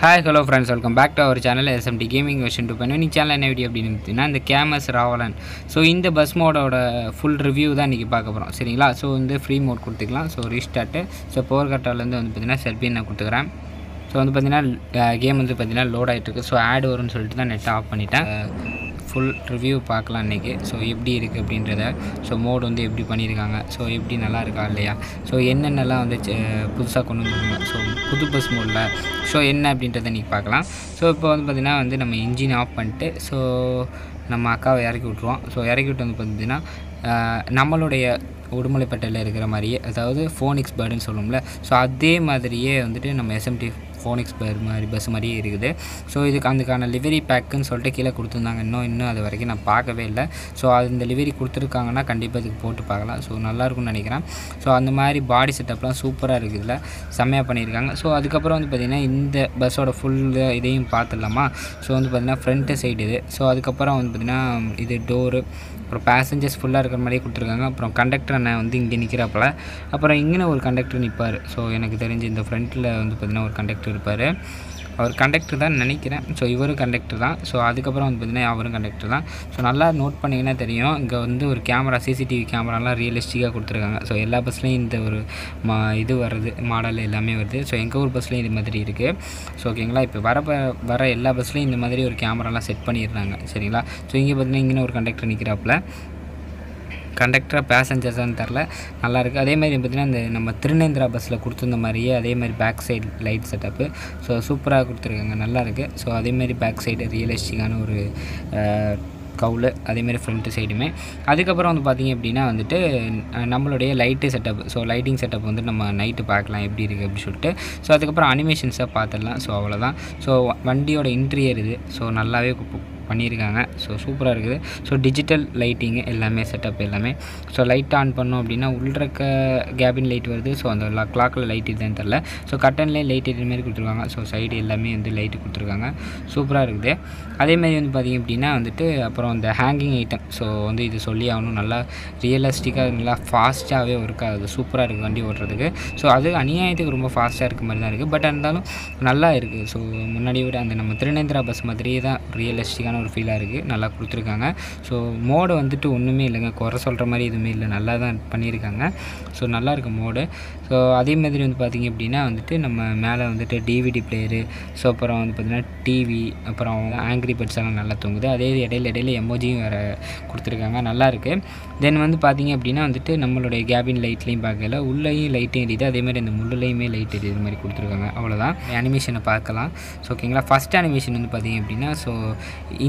Hi hello friends welcome back to our channel SMT gaming version two பண்ணி channel என்ன video அப்படின்னு பார்த்தீங்கன்னா இந்த கேமஸ் ராவலன் ஸோ இந்த பஸ் மோடோட ஃபுல் ரிவ்யூ தான் இன்றைக்கி பார்க்க போகிறோம் சரிங்களா? ஸோ வந்து ஃப்ரீ மோட் கொடுத்துக்கலாம். ஸோ ரீஸ்டார்ட்டு ஸோ பவர் கட்டாலேருந்து வந்து பார்த்தீங்கன்னா செர்பின் நான் கொடுத்துக்கிறேன். ஸோ வந்து பார்த்தீங்கன்னா கேம் வந்து பார்த்தீங்கன்னா லோட் ஆகிட்டு இருக்கு. ஸோ ஆட் வரும்னு சொல்லிட்டு தான் நெட்டை ஆஃப் பண்ணிட்டேன். ஃபுல் ரிவ்யூ பார்க்கலாம் இன்றைக்கி ஸோ எப்படி இருக்குது அப்படின்றத ஸோ மோட் வந்து எப்படி பண்ணியிருக்காங்க? ஸோ எப்படி நல்லா இருக்கா இல்லையா? ஸோ என்னென்னலாம் வந்து புதுசாக கொண்டு வந்துருக்காங்க? ஸோ புது பஸ் மோடில் ஸோ என்ன அப்படின்றத இன்றைக்கி பார்க்கலாம். ஸோ இப்போ வந்து பார்த்திங்கன்னா வந்து நம்ம இன்ஜின் ஆஃப் பண்ணிட்டு ஸோ நம்ம அக்காவை இறக்கி விட்ருவோம் ஸோ இறக்கி விட்டு வந்து பார்த்திங்கன்னா நம்மளுடைய உடுமலைப்பட்டையில் இருக்கிற மாதிரியே அதாவது ஃபோனிக்ஸ் பேர்டுன்னு சொல்லுவோம்ல. ஸோ அதே மாதிரியே வந்துட்டு நம்ம எஸ்எம்டி ஃபோனிக்ஸ் பேர் மாதிரி பஸ் மாதிரியே இருக்குது. ஸோ இதுக்கு அதுக்கான லிவரி பேக்குன்னு சொல்லிட்டு கீழே கொடுத்துருந்தாங்க. இன்னும் இன்னும் அது வரைக்கும் நான் பார்க்கவே இல்லை. ஸோ அது இந்த லிவரி கொடுத்துருக்காங்கன்னா கண்டிப்பாக இதுக்கு போட்டு பார்க்கலாம். ஸோ நல்லாயிருக்கும்னு நினைக்கிறேன். ஸோ அந்த மாதிரி பாடி செட்டப்லாம் சூப்பராக இருக்குது செம்மையாக பண்ணியிருக்காங்க. ஸோ அதுக்கப்புறம் வந்து பார்த்திங்கன்னா இந்த பஸ்ஸோட ஃபுல் இதையும் பார்த்துடலாமா? ஸோ வந்து பார்த்திங்கன்னா ஃப்ரண்ட்டு சைடு இது. ஸோ அதுக்கப்புறம் வந்து பார்த்திங்கன்னா இது டோரு அப்புறம் பேசஞ்சர்ஸ் ஃபுல்லாக இருக்கிற மாதிரியே கொடுத்துருக்காங்க. அப்புறம் கண்டக்டர் அண்ணன் வந்து இங்கே நிற்கிறாப்புல அப்புறம் இங்கே ஒரு கண்டக்டர் நிற்பார் ஸோ எனக்கு தெரிஞ்சு இந்த ஃப்ரண்ட்டில் வந்து பார்த்திங்கன்னா ஒரு கண்டக்டர் இருப்பார். அவர் கண்டக்டர் தான் நினைக்கிறேன். ஸோ இவரும் கண்டக்டர் தான். ஸோ அதுக்கப்புறம் வந்து பார்த்திங்கன்னா அவரும் கண்டக்டர் தான். ஸோ நல்லா நோட் பண்ணிங்கன்னா தெரியும். இங்கே வந்து ஒரு கேமரா சிசிடிவி கேமராலாம் ரியலிஸ்டிக்காக கொடுத்துருக்காங்க. ஸோ எல்லா பஸ்லேயும் இந்த ஒரு மா இது வருது. மாடல் எல்லாமே வருது. ஸோ எங்கள் ஊர் பஸ்லேயும் இது மாதிரி இருக்குது ஸோ ஓகேங்களா இப்போ வர வர எல்லா பஸ்லேயும் இந்த மாதிரி ஒரு கேமராலாம் செட் பண்ணிடுறாங்க. சரிங்களா? ஸோ இங்கே பார்த்தீங்கன்னா இங்கே ஒரு கண்டக்டர் நிற்கிறாப்புல கண்டக்டராக பேசஞ்சர்ஸான்னு தெரில. நல்லாயிருக்கு அதேமாதிரி பார்த்திங்கன்னா இந்த நம்ம திருநேந்திரா பஸ்ஸில் கொடுத்துருந்த மாதிரியே அதே மாதிரி back side light setup so சூப்பராக கொடுத்துருக்காங்க. நல்லாயிருக்கு ஸோ அதேமாதிரி பேக் சைடு ரியலிஸ்டிக்கான ஒரு கவுல். அதேமாரி ஃப்ரண்ட்டு சைடுமே அதுக்கப்புறம் வந்து பார்த்திங்க அப்படின்னா வந்துட்டு நம்மளுடைய light setup so lighting setup வந்து நம்ம நைட்டு பார்க்கலாம். எப்படி இருக்குது அப்படின்னு சொல்லிட்டு. ஸோ அதுக்கப்புறம் அனிமேஷன்ஸாக பார்த்துடலாம். ஸோ அவ்வளோதான் ஸோ வண்டியோட இன்டீரியர் இது. ஸோ நல்லாவே பண்ணியிருக்காங்க. ஸோ சூப்பராக இருக்குது. ஸோ டிஜிட்டல் லைட்டிங்கு எல்லாமே செட்டப் எல்லாமே. ஸோ லைட் ஆன் பண்ணோம் அப்படின்னா உள்றக்க கேபின் லைட் வருது. ஸோ அந்த கிளாக்கில் லைட் இதுன்னு தெரில ஸோ கட்டன்லேயே லைட் இது கொடுத்துருக்காங்க. ஸோ சைடு எல்லாமே வந்து லைட்டு கொடுத்துருக்காங்க. சூப்பராக இருக்குது. அதேமாதிரி வந்து பார்த்திங்க அப்படின்னா வந்துட்டு அப்புறம் இந்த ஹேங்கிங் ஐட்டம் ஸோ வந்து இது சொல்லி ஆகணும். நல்லா ரியலிஸ்டிக்காக நல்லா ஃபாஸ்ட்டாகவே ஒர்க் ஆகுது. சூப்பராக இருக்குது வண்டி ஓட்டுறதுக்கு. ஸோ அது அநியாயத்துக்கு ரொம்ப ஃபாஸ்ட்டாக இருக்க மாதிரி தான் இருக்குது. பட் இருந்தாலும் நல்லா இருக்குது. ஸோ முன்னாடி விட அந்த நம்ம திருநேந்திரா பஸ் மாதிரியே தான் ரியலிஸ்டிக்கான ஒரு ஃபீலாக இருக்குது நல்லா கொடுத்துருக்காங்க. ஸோ மோடு வந்துட்டு ஒன்றுமே இல்லைங்க. குறை சொல்கிற மாதிரி எதுவுமே இல்லை. நல்லா தான் பண்ணியிருக்காங்க ஸோ நல்லா இருக்கு மோடு. ஸோ அதே மாதிரி வந்து பார்த்திங்க அப்படின்னா வந்துட்டு நம்ம மேலே வந்துட்டு டிவிடி பிளேயரு ஸோ அப்புறம் வந்து பார்த்திங்கன்னா டிவி அப்புறம் ஆங்கிரி பெட்ஸ் எல்லாம் நல்லா தூங்குது. அதே இடையில இடையில எமோஜியும் வேறு கொடுத்துருக்காங்க. நல்லாயிருக்கு தென் வந்து பார்த்திங்க அப்படின்னா வந்துட்டு நம்மளுடைய கேபின் லைட்லேயும் பார்க்கல உள்ளேயும் லைட்டும் எரியுது. அதே மாதிரி அந்த முள்ளுலேயுமே லைட் எரியுது மாதிரி கொடுத்துருக்காங்க. அவ்வளோதான் அனிமேஷனை பார்க்கலாம். ஸோ ஓகேங்களா ஃபஸ்ட் அனிமேஷன் வந்து பார்த்திங்க அப்படின்னா ஸோ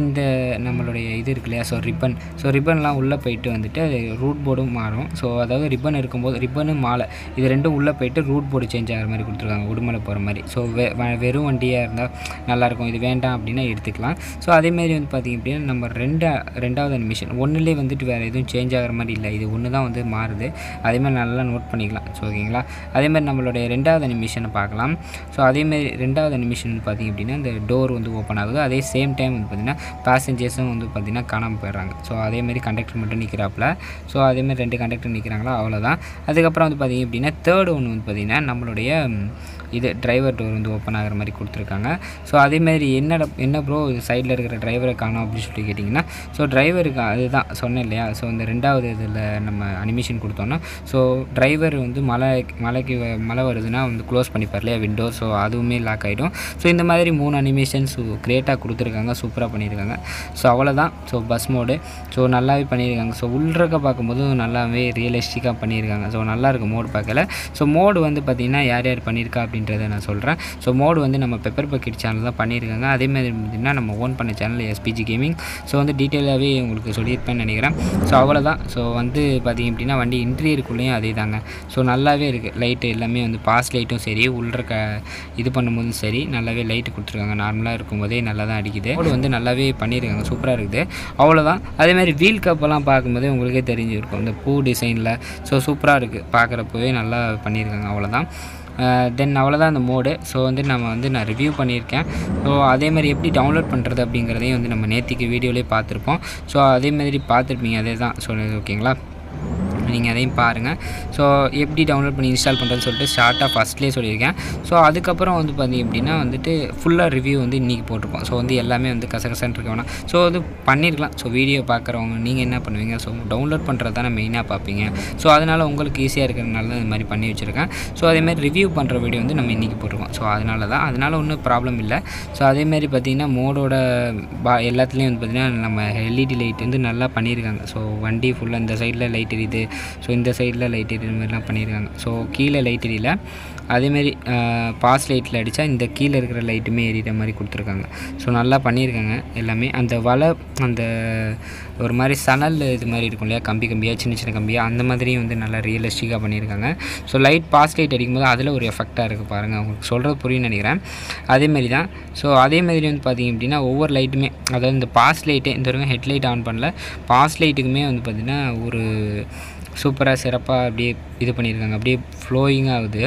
இந்த நம்மளுடைய இது இருக்கு இல்லையா? ஸோ ரிப்பன் ஸோ ரிப்பன்லாம் உள்ளே போயிட்டு வந்துட்டு ரூட் போர்டும் மாறும். ஸோ அதாவது ரிப்பன் இருக்கும்போது ரிப்பனு மாலை. இது ரெண்டும் உள்ளே போயிட்டு ரூட் போர்டு சேஞ்ச் ஆகிற மாதிரி கொடுத்துருக்காங்க உடுமலை போகிற மாதிரி. ஸோ வெ வெறும் வண்டியாக இருந்தால் நல்லாயிருக்கும். இது வேண்டாம் அப்படின்னா எடுத்துக்கலாம். ஸோ அதேமாரி வந்து பார்த்திங்க அப்படின்னா நம்ம ரெண்டா ரெண்டாவது அனிமேஷன் ஒன்றுலேயே வந்துட்டு வேறு எதுவும் சேஞ்ச் ஆகிற மாதிரி இல்லை. இது ஒன்று தான் வந்து மாறுது. அதேமாதிரி நல்லா நோட் பண்ணிக்கலாம். ஸோ ஓகேங்களா? அதேமாதிரி நம்மளுடைய ரெண்டாவது அனிமேஷனை பார்க்கலாம். ஸோ அதேமாரி ரெண்டாவது அனிமேஷன் பார்த்திங்க அப்படின்னா இந்த டோர் வந்து ஓப்பன் ஆகுது. அதே சேம் டைம் வந்து பார்த்திங்கன்னா பேசஞ்சர்ஸும் வந்து பார்த்திங்கன்னா காணாமல் போயிடுறாங்க. ஸோ அதேமாரி கண்டக்டர் மட்டும் நிற்கிறாப்புல ஸோ அதேமாரி ரெண்டு கண்டக்டர் நிற்கிறாங்களா அவ்வளோதான் அதுக்கப்புறம் வந்து பார்த்திங்க அப்படின்னா தேர்டு ஒன்று வந்து பார்த்திங்கன்னா நம்மளுடைய இது டிரைவர் டோர் வந்து ஓப்பன் ஆகிற மாதிரி கொடுத்துருக்காங்க. ஸோ அதேமாதிரி என்னடா என்ன ப்ரோ சைடில் இருக்கிற டிரைவரை காணும் அப்படின்னு சொல்லி கேட்டிங்கன்னா ஸோ டிரைவருக்கு அதுதான் சொன்னேன் இல்லையா? ஸோ இந்த ரெண்டாவது இதில் நம்ம அனிமேஷன் கொடுத்தோன்னா ஸோ டிரைவர் வந்து மழை மழைக்கு வ- மழை வருதுன்னா வந்து க்ளோஸ் பண்ணிப்பார் இல்லையா விண்டோ ஸோ அதுவுமே லாக் ஆகிடும் ஸோ இந்த மாதிரி மூணு அனிமேஷன்ஸ் க்ரேட்டாக கொடுத்துருக்காங்க சூப்பராக பண்ணியிருக்காங்க. ஸோ அவ்வளோதான் ஸோ பஸ் மோடு ஸோ நல்லாவே பண்ணியிருக்காங்க. ஸோ உள்றக்க பார்க்கும்போது நல்லாவே ரியலிஸ்டிக்காக பண்ணியிருக்காங்க. ஸோ நல்லாயிருக்கும் மோடு பார்க்கல. ஸோ மோடு வந்து பார்த்திங்கன்னா யார் யார் பண்ணியிருக்கா அப்படின்றத நான் சொல்கிறேன் ஸோ மோடு வந்து நம்ம பெப்பர் பக்கெட் சேனல் தான் பண்ணியிருக்காங்க. அதே மாதிரி பார்த்திங்கன்னா நம்ம ஓன் பண்ண சேனல் எஸ்பிஜி கேமிங் ஸோ வந்து டீட்டெயிலாகவே உங்களுக்கு சொல்லியிருப்பேன்னு நினைக்கிறேன். ஸோ அவ்வளோதான் ஸோ வந்து பார்த்திங்க அப்படின்னா வண்டி இன்டீரியருக்குள்ளேயும் அதே தாங்க ஸோ நல்லாவே இருக்குது லைட்டு எல்லாமே வந்து பாஸ் லைட்டும் சரி உள்ற க இது பண்ணும்போதும் சரி நல்லாவே லைட்டு கொடுத்துருக்காங்க. நார்மலாக இருக்கும்போதே நல்லா தான் அடிக்குது. மோடு வந்து நல்லாவே பண்ணியிருக்காங்க. சூப்பராக இருக்குது. அவ்வளோதான் அதே மாதிரி வீல் கப்பெல்லாம் பார்க்கும்போதே உங்களுக்கே தெரிஞ்சிருக்கும். இந்த பூ டிசைனில் ஸோ சூப்பராக இருக்குது பார்க்குறப்பவே நல்லா பண்ணியிருக்காங்க. அவ்வளோதான் தென் அவ்வளோதான் அந்த மோடு ஸோ வந்து நம்ம வந்து நான் ரிவ்யூ பண்ணியிருக்கேன். ஸோ அதே மாதிரி எப்படி டவுன்லோட் பண்ணுறது அப்படிங்கிறதையும் வந்து நம்ம நேற்றுக்கு வீடியோலேயே பார்த்துருப்போம். ஸோ அதே மாதிரி பார்த்துருப்பீங்க அதே தான் சொல்லுது ஓகேங்களா நீங்கள் அதையும் பாருங்கள் ஸோ எப்படி டவுன்லோட் பண்ணி இன்ஸ்டால் பண்ணுறதுன்னு சொல்லிட்டு ஷார்ட்டாக ஃபஸ்ட்லேயே சொல்லியிருக்கேன். ஸோ அதுக்கப்புறம் வந்து பார்த்திங்க அப்படின்னா வந்துட்டு ஃபுல்லாக ரிவ்யூ வந்து இன்றைக்கி போட்டிருக்கோம். ஸோ வந்து எல்லாமே வந்து கசகசன் இருக்க வேணாம். ஸோ வந்து பண்ணியிருக்கலாம் ஸோ வீடியோ பார்க்குறவங்க நீங்கள் என்ன பண்ணுவீங்க? ஸோ டவுன்லோட் பண்ணுறது தானே மெயினாக பார்ப்பீங்க ஸோ அதனால் உங்களுக்கு ஈஸியாக இருக்கிறதுனால தான் இது மாதிரி பண்ணி வச்சுருக்கேன். ஸோ அதேமாதிரி ரிவ்யூ பண்ணுற வீடியோ வந்து நம்ம இன்றைக்கி போட்டிருக்கோம். ஸோ அதனால தான் அதனால் ஒன்றும் ப்ராப்ளம் இல்லை ஸோ அதேமாதிரி பார்த்திங்கன்னா மோடோட பா எல்லாத்துலேயும் வந்து பார்த்திங்கன்னா நம்ம எல்இடி லைட் வந்து நல்லா பண்ணியிருக்காங்க ஸோ வண்டி ஃபுல்லாக இந்த சைடில் லைட் எரியுது. ஸோ இந்த சைடில் லைட் எரியுது மாதிரிலாம் பண்ணியிருக்காங்க. ஸோ கீழே லைட் எரியல. அதேமாரி பாஸ் லைட்டில் அடித்தா இந்த கீழே இருக்கிற லைட்டுமே எரியிற மாதிரி கொடுத்துருக்காங்க. ஸோ நல்லா பண்ணியிருக்காங்க எல்லாமே. அந்த வலை அந்த ஒரு மாதிரி சணல் இது மாதிரி இருக்கும் இல்லையா? கம்பி கம்பியாக சின்ன சின்ன கம்பியாக அந்த மாதிரியும் வந்து நல்லா ரியலிஸ்டிக்காக பண்ணியிருக்காங்க. ஸோ லைட் பாஸ் லைட் அடிக்கும்போது அதில் ஒரு எஃபெக்டாக இருக்குது பாருங்கள் அவங்களுக்கு சொல்கிறது புரியும்னு நினைக்கிறேன். அதேமாரி தான் ஸோ அதே மாதிரி வந்து பார்த்திங்க அப்படின்னா ஒவ்வொரு லைட்டுமே அதாவது இந்த பாஸ் லைட்டே இந்த வரைக்கும் ஹெட்லைட் ஆன் பண்ணல. பாஸ் லைட்டுக்குமே வந்து பார்த்திங்கன்னா ஒரு சூப்பராக சிறப்பாக அப்படியே இது பண்ணியிருக்காங்க. அப்படியே ஃப்ளோயிங் ஆகுது.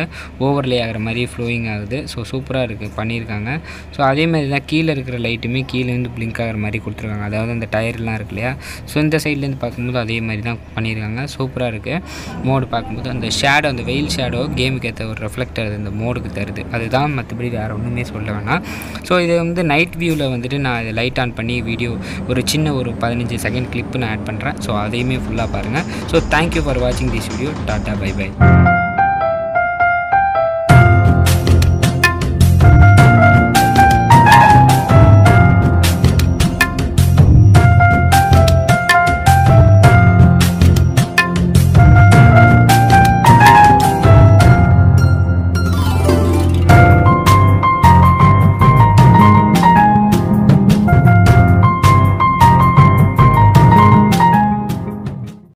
ஓவர்லே ஆகிற மாதிரி ஃப்ளோயிங் ஆகுது. ஸோ சூப்பராக இருக்குது பண்ணியிருக்காங்க. ஸோ அதேமாதிரி தான் கீழே இருக்கிற லைட்டுமே கீழேருந்து பிளிங்க் ஆகிற மாதிரி கொடுத்துருக்காங்க. அதாவது அந்த டயர்லாம் இருக்கு இல்லையா? ஸோ இந்த சைட்லேருந்து பார்க்கும்போது அதே மாதிரி தான் பண்ணியிருக்காங்க. சூப்பராக இருக்குது மோடு பார்க்கும்போது அந்த ஷேடோ அந்த வெயில் ஷேடோ கேமுக்கு ஏற்ற ஒரு ரெஃப்ளெக்டர் இந்த மோடுக்கு தருது. அதுதான் மற்றபடி வேறு ஒன்றுமே சொல்ல வேணாம். ஸோ இது வந்து நைட் வியூவில் வந்துட்டு நான் இதை லைட் ஆன் பண்ணி வீடியோ ஒரு சின்ன ஒரு பதினஞ்சு செகண்ட் கிளிப்பு நான் ஆட் பண்ணுறேன் ஸோ அதையுமே ஃபுல்லாக பாருங்கள் so thank you you for watching this video. Tata bye bye.